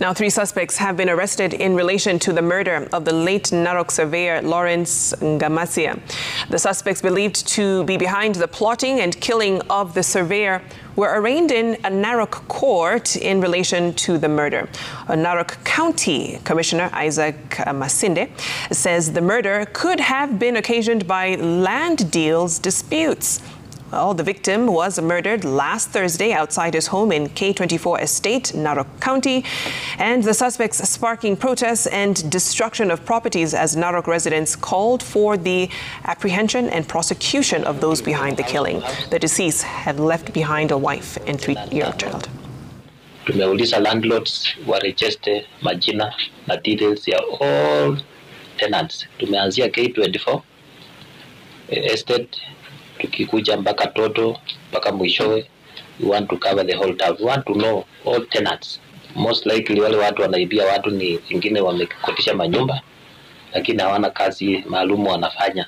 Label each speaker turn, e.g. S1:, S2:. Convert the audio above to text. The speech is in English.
S1: Now, three suspects have been arrested in relation to the murder of the late Narok surveyor Lawrence Ngamasia. The suspects believed to be behind the plotting and killing of the surveyor were arraigned in a Narok court in relation to the murder. A Narok County Commissioner Isaac Masinde says the murder could have been occasioned by land deals disputes. Well, the victim was murdered last Thursday outside his home in K24 Estate, Narok County, and the suspects sparking protests and destruction of properties as Narok residents called for the apprehension and prosecution of those behind the killing. The deceased had left behind a wife and three-year-old child.
S2: Tumeuliza landlords warejeste majina na details ya all tenants. Tumeanzia K24 eh, estate tukikuja mpaka Toto mpaka mwishowe, we want to cover the whole town. We want to know all tenants. Most likely wale watu wanaibia watu ni wengine wamekotisha manyumba, lakini hawana kazi maalumu wanafanya.